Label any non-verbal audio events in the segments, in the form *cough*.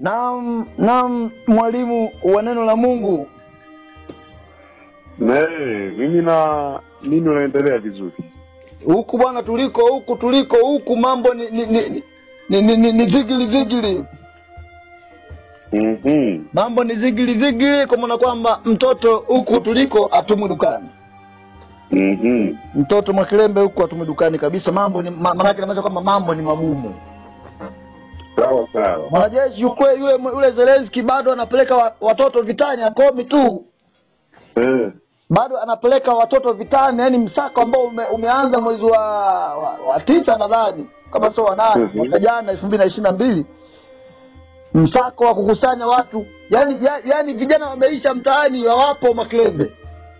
Naam, naam, mwalimu wa neno la Mungu. Nee, mimi na nini unaendelea vizuri. Huku bwana, tuliko huku tuliko huku, mambo ni ni ni ni, ni, ni, ni, ni zigili zigili, Mhm. mambo ni zigili zigili, kwa maana kwamba mtoto huku tuliko atumwi dukani, Mhm. mtoto Mwakilembe huku atumwi dukani kabisa. Mambo ni ma, maanake namaanisha kwamba mambo ni magumu. Sawa sawa. Mwanajeshi yule yule Zelenski bado anapeleka watoto vitani, akomi tu Eh. bado anapeleka watoto vitani, yani msako ambao ume, umeanza mwezi wa, wa, wa tisa nadhani kama sio wanane Mhm. mwaka jana elfu mbili na ishirini na mbili msako wa kukusanya watu yani, ya, yani vijana wameisha mtaani hawapo Makilembe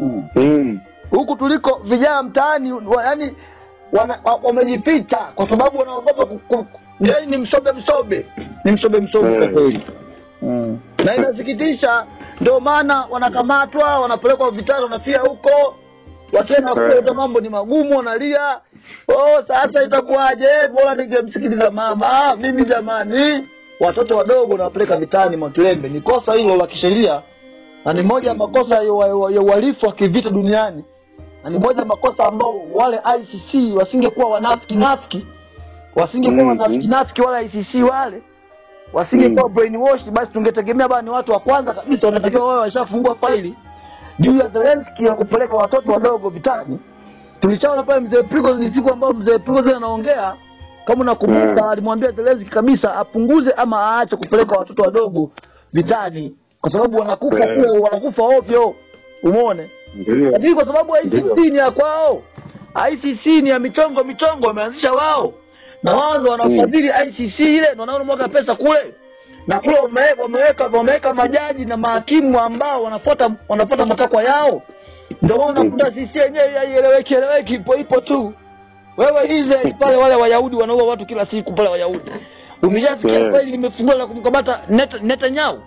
mm. Huku tuliko vijana mtaani wa, yani wamejificha kwa sababu wanaogopa ku- ku- ni msobe msobe. Ni msobe msobe kwa Mm. kweli. Mm. na inasikitisha ndio maana wanakamatwa wanapelekwa vitani wanafia huko. Wakienda Mm. kuta mambo ni magumu wanalia. Oh sasa itakuwaje? Bora ningemsikiliza mama. Ah, mimi jamani watoto wadogo nawapeleka vitani mwakilembe ni kosa hilo la kisheria na ni moja ya makosa ya uhalifu wa kivita duniani. Na ni moja ya makosa ambao wale ICC wasingekuwa wanafiki nafiki wasingekuwa Mhm. wanafiki nafiki wale ICC wale wasingekuwa mm. brainwash basi tungetegemea bana ni watu wa kwanza kabisa wanatakiwa wawe washafungua faili juu ya Zelensky ya kupeleka watoto wadogo vitani tulishaona pale mzee Prigozhin siku ambayo mzee Prigozhin anaongea kama unakumbuka Mm. alimwambia Zelensky kabisa apunguze ama aache kupeleka watoto wadogo vitani kwa sababu wanakufa Mm. kule wanakufa ovyo umeone Ndio. lakini kwa sababu ICC ni ya kwao ICC ni ya michongo michongo wameanzisha wao na wao wanafadhili ICC ile ndo wanaomwaga pesa kule. Na kule wame- wameweka wameweka majaji na mahakimu ambao wanafuata wanafuata matakwa yao. Ndio maana unakuta sisi yenyewe haieleweki eleweki ipo ipo tu. Wewe hizi pale wale wayahudi wanaua watu kila siku pale wayahudi. Umeshasikia Yeah. kweli limefungua la kumkamata Net- Netanyahu?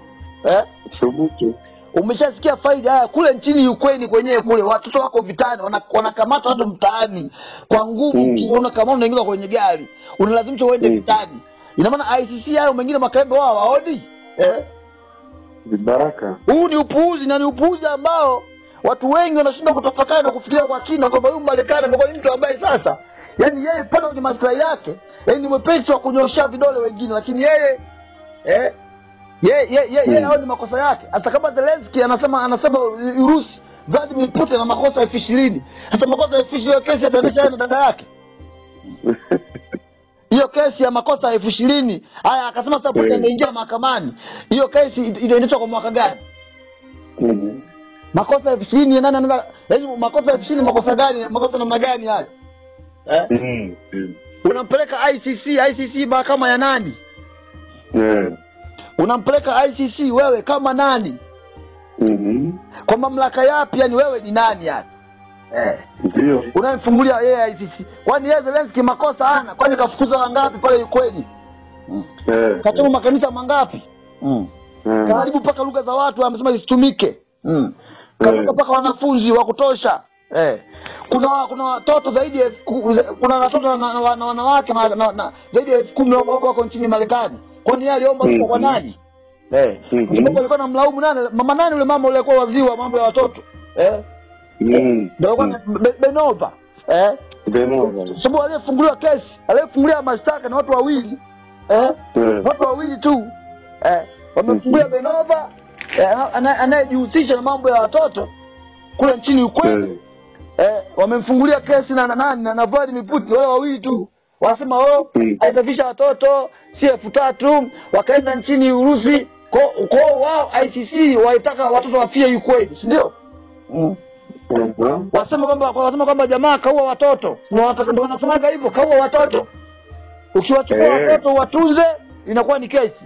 Eh? Subuki umeshasikia faili haya kule nchini Ukraine kwenyewe kule watoto wako vitani wana- wanakamata watu mtaani kwa nguvu. Mm. unakamata kama unaingiza kwenye gari unalazimishwa uende Mm. vitani ina maana ICC hayo mengine makaembe wao hawaoni eh? Vibaraka. huu ni upuuzi na ni upuuzi ambao watu wengi wanashindwa kutafakari na kufikiria kwa kina kwamba huyu Marekani amekuwa ni mtu ambaye sasa yani yeye pale kwenye maslahi yake yani ni mwepesi wa kunyoshea vidole wengine lakini yeye eh, yeye ye, ye, ye, Hmm. hao ni makosa yake hata kama Zelensky anasema anasema Urusi Vladimir Putin ana makosa elfu ishirini hata makosa elfu ishirini kesi ataendesha yeye na dada yake *laughs* kesi ya makosa elfu ishirini haya akasema sasa Putin Hmm. ameingia mahakamani hiyo kesi itaendeshwa kwa mwaka gani Mhm. makosa elfu ishirini nani anaweza yaani makosa elfu ishirini makosa gani makosa namna gani haya eh? Mhm. Mhm. unampeleka ICC ICC mahakama ya nani Eh. unampeleka ICC wewe kama nani Mhm. kwa mamlaka yapi yani wewe ni nani yani eh. Ndio. unamfungulia yeye ICC kwani yeye Zelensky makosa hana kwani kafukuza wangapi pale Ukraine Eh. kachoma makanisa mangapi mm. Eh. Karibu mpaka lugha za watu amesema zisitumike mm. Karibu Eh. mpaka wanafunzi wa kutosha eh. kuna kuna watoto zaidi ya kuna watoto na, na, na wanawake na, na, na, zaidi ya elfu kumi wako wako nchini Marekani kwani yeye aliomba mm kwa nani eh. Mm -hmm. alikuwa anamlaumu nani mama nani yule mama uliyekuwa waziri wa mambo ya watoto eh. Benova eh. Benova. sababu aliyefunguliwa kesi aliyefungulia mashtaka na watu wawili eh Eh. watu wawili tu eh, wamefungulia Benova eh, ana- anayejihusisha na mambo ya watoto kule nchini ukweli Eh. eh, wamemfungulia kesi na na nani na, Vladimir Putin wale wawili tu wanasema oh Mm. alisafisha watoto si elfu tatu wakaenda nchini Urusi kwa wao ICC waitaka watoto wafie ukweli si ndio mm. Wasema kwamba wasema kwamba jamaa kaua watoto. Ndio wanasemaga hivyo kaua watoto. Ukiwachukua Eh. watoto watunze inakuwa ni kesi.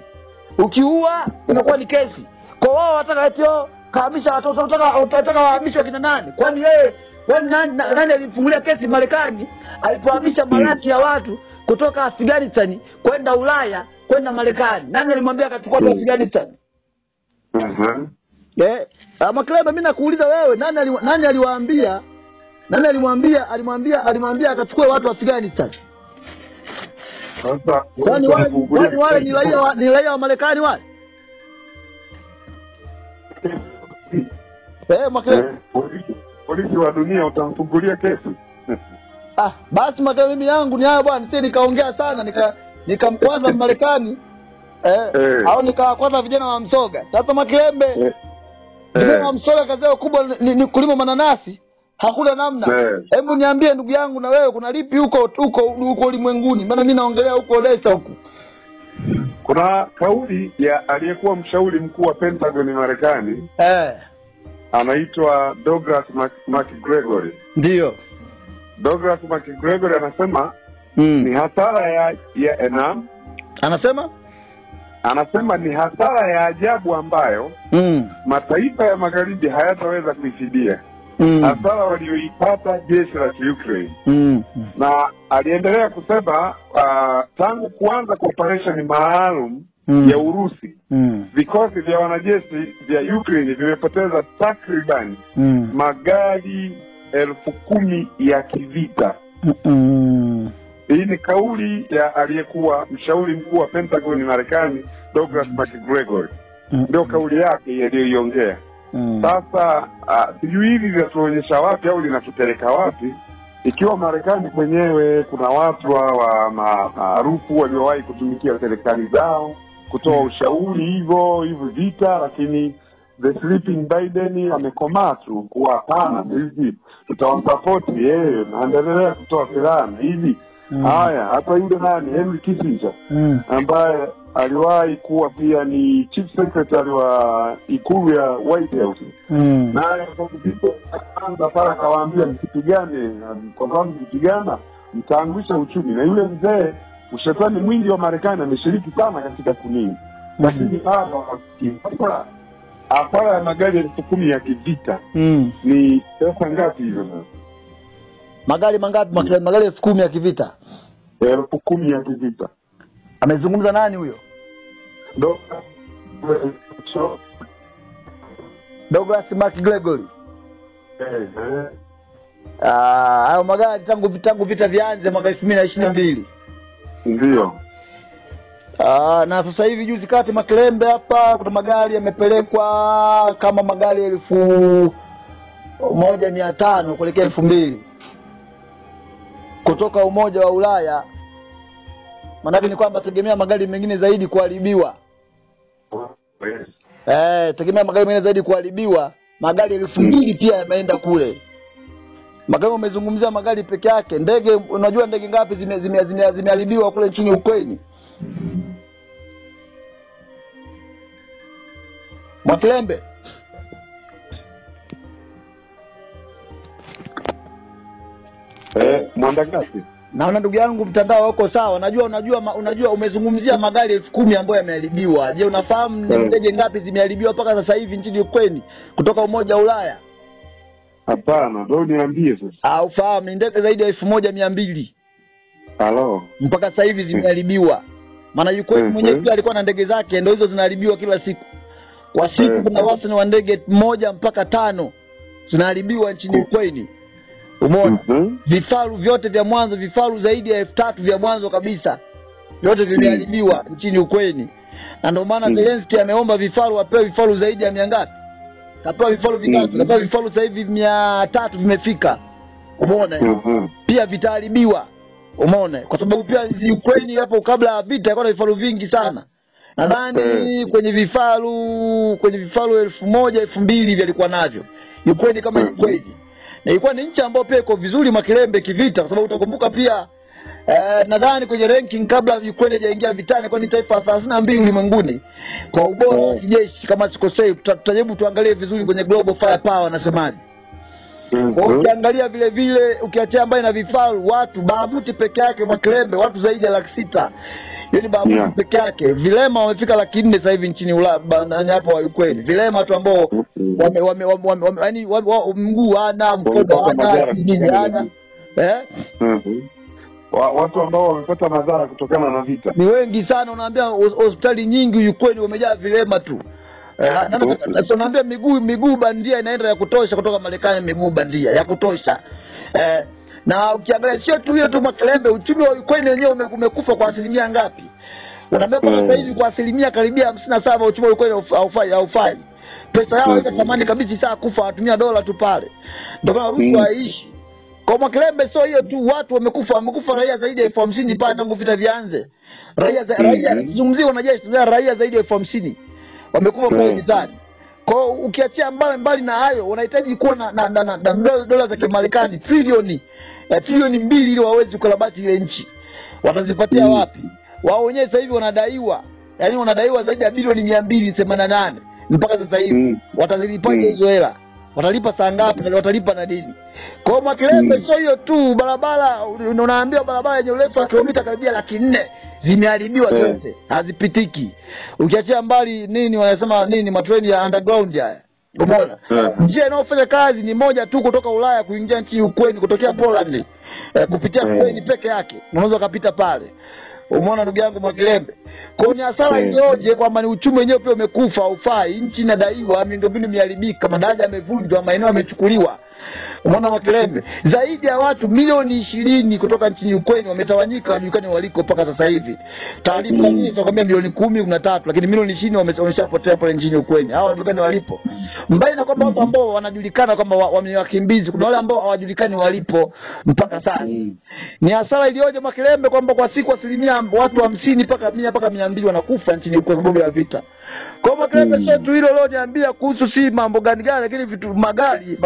Ukiua inakuwa ni kesi. Kwa wao wataka etio kahamisha watoto. Utaka utataka wahamishwe kina nani? Kwani yeye kwani nani, nani alimfungulia kesi Marekani? Alipohamisha malaki ya watu kutoka Afghanistan kwenda Ulaya kwenda Marekani. Nani alimwambia akachukua watu wa Mm. Eh, ah, Makleba mimi nakuuliza wewe nani ali, nani aliwaambia? Nani alimwambia alimwambia alimwambia akachukue watu wa Afghanistan Sasa? Kwani wale wale ni raia wa, ni raia wa Marekani wale? Eh Makelele Eh, polisi- polisi wa dunia utamfungulia kesi. *laughs* Ah basi Makleba, mimi yangu ni haya bwana. Si nikaongea sana nika nikamkwaza Marekani eh, Eh. au nikawakwaza vijana wa Msoga. Sasa Makilembe Eh, vijana Msola wa kazi yao kubwa ni, ni kulima mananasi. Hakuna namna. Eh. hebu niambie ndugu yangu na wewe kuna lipi huko huko huko ulimwenguni? Maana mimi naongelea huko Odessa huko. Kuna kauli ya aliyekuwa mshauri mkuu wa Pentagon Marekani. Eh. Anaitwa Douglas McGregory. ndio. Douglas McGregory anasema ni mm. hasara ya, ya na, anasema anasema ni hasara ya ajabu ambayo mm. mataifa ya magharibi hayataweza kuifidia Mm. hasara walioipata jeshi la Ukraine Mm. na aliendelea kusema uh, tangu kuanza kwa operesheni maalum Mm. ya Urusi Mm. vikosi vya wanajeshi vya Ukraine vimepoteza takriban Mm. magari elfu kumi ya kivita. Mm. Hii ni kauli ya aliyekuwa mshauri mkuu wa Pentagon Marekani, Douglas McGregor, ndio kauli yake yaliyoiongea. Mm. Sasa ah, sijui hili linatuonyesha wapi au linatupeleka wapi, ikiwa Marekani kwenyewe kuna watu hawa ma- maarufu waliowahi kutumikia serikali zao kutoa ushauri hivyo hivyo vita, lakini the sleeping Biden amekomaa tu. Kuwa hapana, hivi tutawasapoti yeye, naendelea kutoa silaha na hivi Mm. haya. Hata yule nani Henry Kissinger Mm. ambaye aliwahi kuwa pia ni chief secretary wa ikulu ya White House Mm. naye kwanza pale akawaambia msipigane, kwa sababu mkipigana mtaangusha uchumi. Na yule mzee ushetani mwingi wa Marekani ameshiriki sana katika kunini, lakini bado hasara ya magari elfu kumi ya kivita Mm. ni pesa ngapi hizo sasa? Magari mangapi Makelele? magari elfu kumi ya kivita? Elfu kumi ya kivita. Amezungumza nani huyo? Douglas Mark eh, eh, Ah, hayo magari tangu tangu vita vianze mwaka elfu mbili na ishirini na mbili. Ndio. Ah, na sasa hivi juzi kati Makelembe hapa kuna magari yamepelekwa kama magari elfu moja mia tano kuelekea elfu mbili kutoka Umoja wa Ulaya. Maanake ni kwamba tegemea magari mengine zaidi kuharibiwa. Eh, tegemea magari mengine zaidi kuharibiwa. Magari elfu mbili pia yameenda kule. Magari umezungumzia magari peke yake. Ndege, unajua ndege ngapi zime- zime- zime- zimeharibiwa kule nchini Ukraine? Mwakilembe, Eh, mwandagasi naona ndugu yangu mtandao wako sawa. Najua unajua ma, unajua umezungumzia magari elfu kumi ambayo yameharibiwa. Je, unafahamu ni Mm. ndege ngapi zimeharibiwa mpaka sasa hivi nchini Ukraine kutoka Umoja wa Ulaya? hapana, ndo niambie sasa. Ah, ufahamu ni ndege zaidi ya elfu moja mia mbili Halo, mpaka sasa hivi zimeharibiwa. Maana Ukraine Mhm. mwenyewe pia alikuwa na ndege zake, ndio hizo zinaharibiwa kila siku. Kwa siku kuna wastani wa ndege moja mpaka tano zinaharibiwa nchini Ukraine. Umeona? -hmm. Vifaru vyote vya mwanzo, vifaru zaidi ya elfu tatu vya mwanzo kabisa, vyote vimeharibiwa mm. nchini Ukraine, na ndio maana Zelensky mm -hmm. ameomba vifaru apewe vifaru zaidi ya mia ngapi? Kapewa vifaru vingapi? -hmm. Kapewa vifaru sasa hivi mia tatu vimefika. Umeona? -hmm. pia vitaharibiwa umeona kwa sababu pia Ukraine hapo kabla ya vita ilikuwa na vifaru vingi sana nadhani Eh. kwenye vifaru kwenye vifaru elfu moja elfu mbili hivi alikuwa navyo Ukraine kama Mhm. Ukraine ilikuwa ni nchi ambayo pia iko vizuri makilembe kivita kwa sababu utakumbuka pia eh, nadhani kwenye ranking kabla Ukraine haijaingia vitani kwa ni taifa la thelathini na mbili ulimwenguni kwa ubora wa kijeshi kama sikosei tuta- tutajaribu tuangalie vizuri kwenye global firepower wanasemaje hiyo Mhm. ukiangalia vile vile ukiachia mbali na vifaru watu baabuti peke yake Makilembe watu zaidi ya laki sita hiyo babu Yeah. peke yake vilema wamefika laki nne sasa hivi nchini Ulaya hapo Ukraine? Vilema watu ambao wame wame wame, wa- mguu ana mkono hana nini hana eh? Mhm. Wa- watu ambao wamepata madhara kutokana na vita. ni wengi sana unaambia hospitali nyingi Ukraine wamejaa vilema tu. Eh, na- unaambia miguu miguu bandia inaenda ya kutosha kutoka Marekani miguu bandia ya kutosha. Eh, na ukiangalia sio tu hiyo tu Mwakilembe, uchumi wa Ukraine wenyewe ume- umekufa kwa asilimia ngapi? Unabeba Mm. sasa hivi kwa asilimia karibia hamsini na saba uchumi wa Ukraine haufai haufai. Pesa yao haina Mhm. thamani kabisa, saa kufa watumia dola tu pale, ndio maana Ruto Mm. haishi kwa Mwakilembe. Sio hiyo tu, watu wamekufa, wamekufa raia zaidi ya elfu hamsini pale tangu vita vianze. Raia za, raia Mhm. zungumzia wanajeshi raia zaidi ya elfu hamsini wamekufa pale Mm. vitani. Kwa ukiachia mbali mbali na hayo, unahitaji kuwa na, na, na, na, na dola za Kimarekani trilioni eh, trilioni mbili ili waweze kukarabati ile nchi. Watazipatia Mm. wapi? Wao wenyewe sasa hivi wanadaiwa, yaani wanadaiwa zaidi ya bilioni mia mbili themanini na nane mpaka sasa hivi. Mm. Watazilipaje Mm. hizo hela? Watalipa saa ngapi? na watalipa na dini? Kwa hiyo Mm. sio hiyo tu, barabara unaambiwa barabara yenye urefu wa kilomita karibia laki nne zimeharibiwa zote, zote, hazipitiki. Ukiachia mbali nini, wanasema nini, matreni ya underground haya, umeona Eh. njia inayofanya kazi ni moja tu kutoka Ulaya kuingia nchi Ukraine kutokea Poland eh, kupitia Eh. Ukraine peke yake unaweza ukapita pale. Umeona ndugu yangu Mwakilembe, kwa ni hasara Eh. iliyoje kwamba ni uchumi wenyewe pia umekufa, ufai nchi inadaiwa, miundombinu imeharibika, madaraja yamevunjwa, maeneo yamechukuliwa. Umeona Mwakilembe, zaidi ya watu milioni ishirini kutoka nchini Ukraine wametawanyika, hawajulikani waliko mpaka sasa hivi. Taarifa Mm. nyingi zinakwambia milioni kumi kumi na tatu, lakini milioni ishirini wameshapotea pale nchini Ukraine. Hawa hawajulikani walipo, mbali na kwamba watu ambao wanajulikana kwamba wamewakimbizi, kuna wale ambao hawajulikani walipo mpaka sasa. Mm. Ni hasara iliyoje Mwakilembe, kwamba kwa siku asilimia watu hamsini mpaka mia mpaka mia mbili wanakufa nchini kwa sababu ya vita. Kwa hivyo kile Mm. sio tu hilo leo niambia kuhusu si mambo gani gani, lakini vitu magari,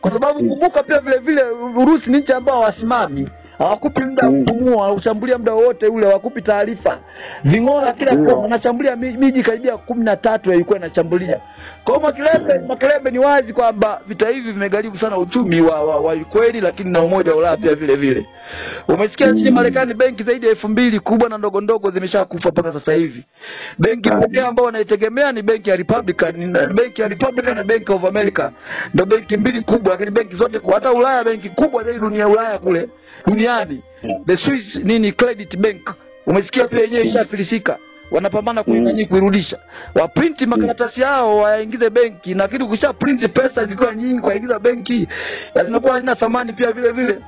kwa sababu Mm. kumbuka pia vile vile Urusi ni nchi ambao hawasimami hawakupi muda wa Mm. kupumua, ushambulia muda wowote ule, hawakupi taarifa. Ving'ora kila kona, wanashambulia miji karibia kumi na tatu ilikuwa inashambulia. Kwa hiyo Mwakilembe, Mwakilembe ni wazi kwamba vita hivi vimegharibu sana uchumi wa, wa, wa Ukraine, lakini na umoja wa Ulaya pia vile vile. Umesikia nchini Mm. Marekani benki zaidi ya elfu mbili kubwa na ndogo ndogo zimeshakufa mpaka sasa hivi. Benki pekee ambayo wanaitegemea ni benki ya Republican, ni benki ya Republican na Bank of America, ndio benki mbili kubwa, lakini benki zote kwa hata Ulaya, benki kubwa zaidi dunia Ulaya kule duniani. The Swiss nini Credit Bank, umesikia pia yenyewe ishafilisika wanapambana kuinanyi kuirudisha, waprinti makaratasi yao wayaingize benki, na kitu ukisha print pesa zikiwa nyingi waingiza benki. Zinakuwa hazina thamani pia vile vile,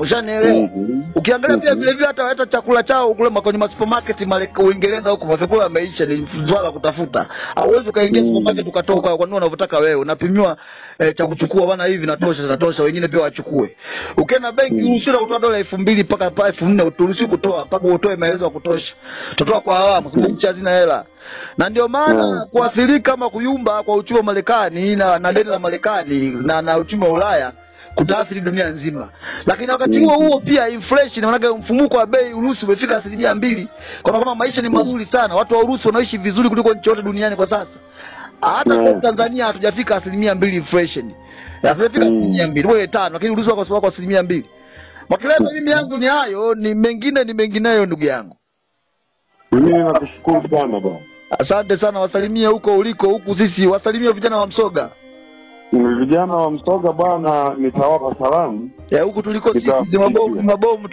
ushanielewa? Mm -hmm. Ukiangalia pia Mhm. vile vile hata hata chakula chao kule kwenye supermarket Marekani, Uingereza huko vyakula yameisha, ni swala kutafuta. Hauwezi ukaingia Mm. supermarket ukatoka kwa nini unavyotaka wewe, unapimiwa eh, cha kuchukua bwana, hivi natosha, natosha, wengine pia wachukue. Ukienda benki Mm. usira kutoa dola elfu mbili mpaka pa elfu nne uturuhusiwi kutoa mpaka utoe maelezo ya kutosha, Tutoa kwa awamu, sababu nchi hazina hela na ndio maana Mm. kuathirika ama kuyumba kwa uchumi wa Marekani na, na deni la Marekani na, na uchumi wa Ulaya kutaathiri dunia nzima, lakini wakati huo huo pia inflation, maanake mfumuko wa bei Urusi umefika asilimia mbili, kwa kama maisha ni mazuri sana, watu wa Urusi wanaishi vizuri kuliko nchi yote duniani kwa sasa. Hata kwa Tanzania hatujafika asilimia mbili inflation, hatujafika Mm. asilimia mbili, wewe tano, lakini Urusi wako wako asilimia mbili. Mwakilembe, mimi yangu ni hayo, ni mengine ni mengineyo, ndugu yangu. Mimi nakushukuru sana bwana. Asante sana, wasalimie huko uliko, huku sisi wasalimie vijana wa Msoga Vijana wa Msoga bwana, nitawapa salamu. Ya huku tuliko sisi mabomu mabomu